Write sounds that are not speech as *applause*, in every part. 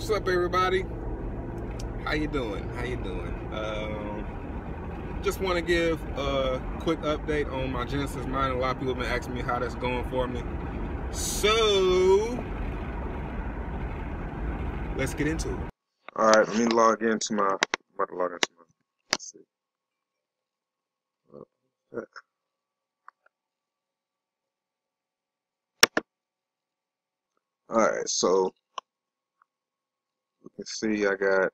What's up, everybody? How you doing? How you doing? Um, just want to give a quick update on my Genesis mine. A lot of people have been asking me how that's going for me. So, let's get into it. All right, let me log into my. I'm about to log into my. Let's see. All right, so can see I got.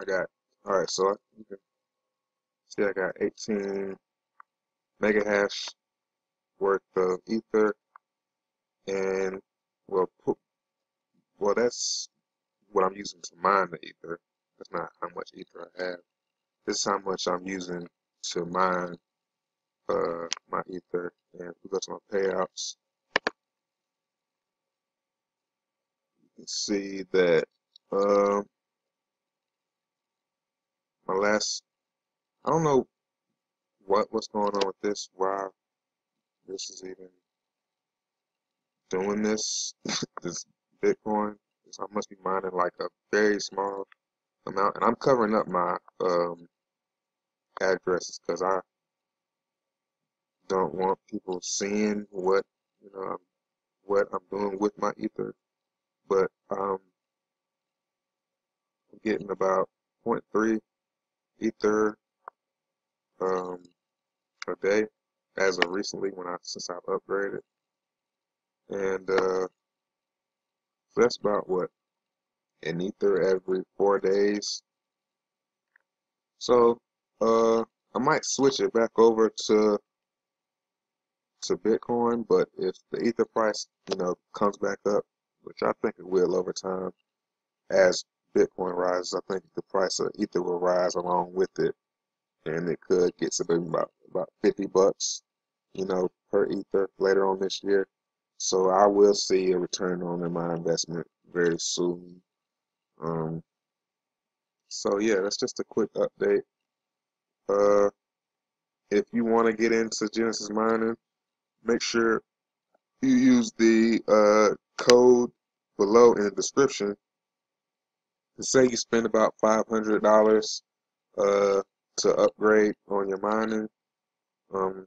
I got. All right, so you can see I got 18 mega hash worth of ether, and well, put, well that's what I'm using to mine the ether. That's not how much ether I have. This is how much I'm using to mine uh, my ether. And we go to my payouts, see that um, my last, I don't know what what's going on with this, why this is even doing this, *laughs* this Bitcoin. I must be mining like a very small amount, and I'm covering up my um, addresses because I don't want people seeing what you know what I'm doing with my ether. But um, I'm getting about 0.3 ether um, a day as of recently when I since I've upgraded, and uh, that's about what an ether every four days. So uh, I might switch it back over to to Bitcoin, but if the ether price, you know, comes back up, which I think it will over time, as Bitcoin rises, I think the price of ether will rise along with it, and it could get to about about 50 bucks, you know, per ether later on this year. So I will see a return on my investment very soon. Um, so yeah, that's just a quick update. Uh, if you want to get into Genesis mining, make sure you use the uh, code below in the description say you spend about $500 uh, to upgrade on your mining. Um,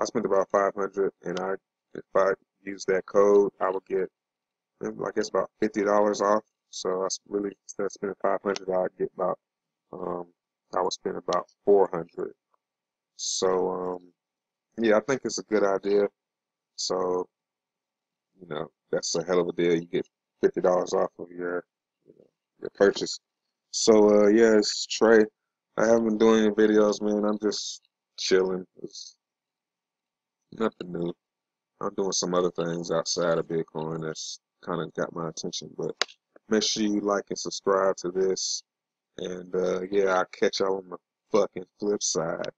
I spent about 500 and I if I use that code, I will get I guess about $50 off. So I really instead of spending 500, I get about um, I would spend about 400. So um, yeah, I think it's a good idea. So you know that's a hell of a deal. You get fifty dollars off of your purchase. So uh, yeah, it's Trey. I haven't been doing any videos, man. I'm just chilling. It's nothing new. I'm doing some other things outside of Bitcoin that's kind of got my attention. But make sure you like and subscribe to this. And uh, yeah, I'll catch y'all on the fucking flip side.